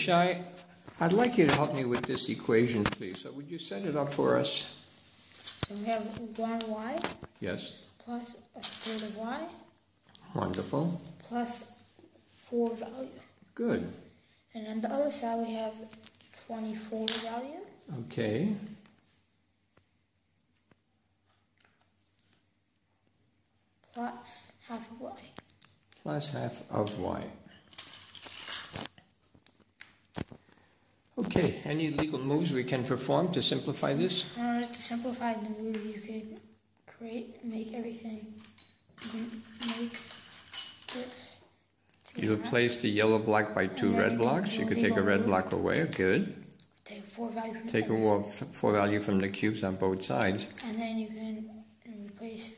Shai, I'd like you to help me with this equation, please. So would you set it up for us? So we have 1y Yes. plus a third of y Wonderful. plus 4 value. Good. And on the other side we have 24 value Okay. plus half of y. Plus half of y. Okay, any legal moves we can perform to simplify this? In order to simplify the move, you could create, make everything, make this. You replace the yellow block by two red blocks. You could take a red block away. Good. Take four value from Take a every wa- side. four value from the cubes on both sides. And then you can replace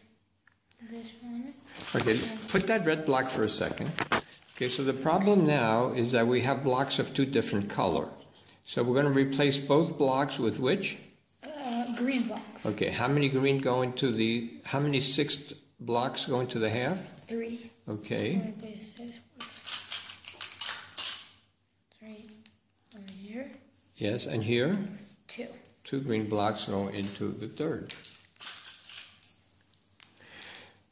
this one. Okay, put that red block for a second. Okay, so the problem now is that we have blocks of two different color. So we're going to replace both blocks with which? Uh, green box. Okay, how many green go into the, how many sixth blocks go into the half? Three. Okay, Replace this one. Three over here. yes, and here, Two. two green blocks go into the third.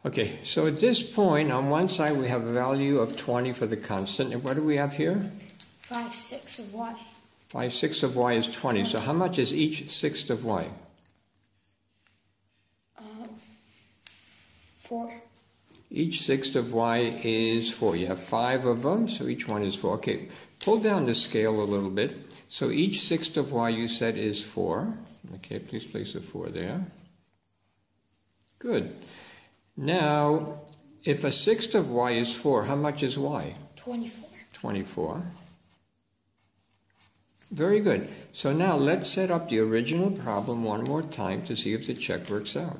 Okay, so at this point, on one side we have a value of 20 for the constant, and what do we have here? Five sixths of y. 5 sixths of y is 20, so how much is each sixth of y? Uh, four. Each sixth of y is 4. You have 5 of them, so each one is 4. Okay, pull down the scale a little bit. So each sixth of y you said is 4. Okay, please place a 4 there. Good. Now, if a sixth of y is 4, how much is y? Twenty-four. 24. Very good. So now let's set up the original problem one more time to see if the check works out.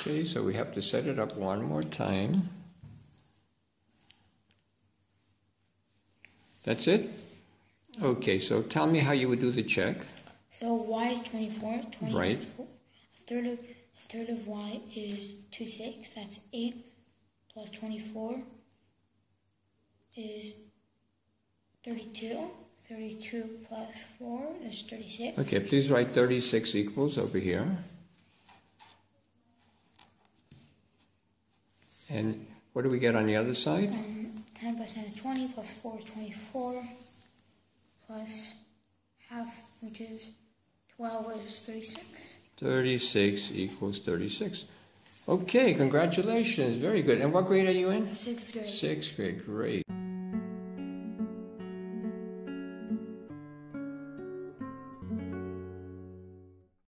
Okay, so we have to set it up one more time. That's it? Okay, so tell me how you would do the check. So y is 24. 24 Right. A third of a third of y is two six. That's eight plus 24 is 32. 32 plus 4 is 36. Okay, please write 36 equals over here. And what do we get on the other side? And 10 plus 10 is 20, plus 4 is 24, plus half, which is 12, is 36. 36 equals 36. Okay, congratulations. Very good. And what grade are you in? Sixth grade. Sixth grade. Great.